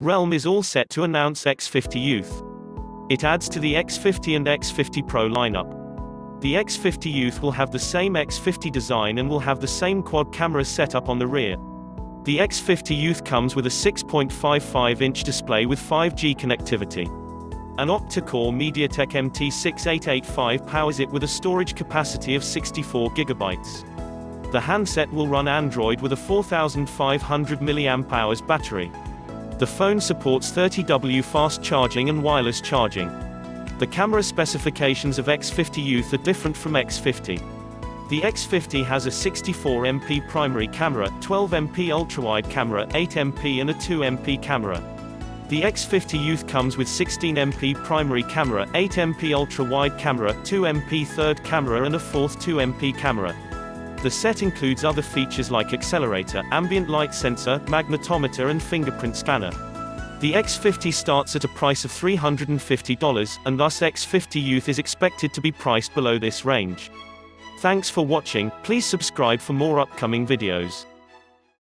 Realme is all set to announce X50 Youth. It adds to the X50 and X50 Pro lineup. The X50 Youth will have the same X50 design and will have the same quad camera setup on the rear. The X50 Youth comes with a 6.55-inch display with 5G connectivity. An octa-core MediaTek MT6885 powers it with a storage capacity of 64 GB. The handset will run Android with a 4500 mAh battery. The phone supports 30W fast charging and wireless charging. The camera specifications of X50 Youth are different from X50. The X50 has a 64MP primary camera, 12MP ultrawide camera, 8MP and a 2MP camera. The X50 Youth comes with 16MP primary camera, 8MP ultra-wide camera, 2MP third camera and a fourth 2MP camera. The set includes other features like accelerator, ambient light sensor, magnetometer and fingerprint scanner. The X50 starts at a price of $350, and thus X50 Youth is expected to be priced below this range. Thanks for watching, please subscribe for more upcoming videos.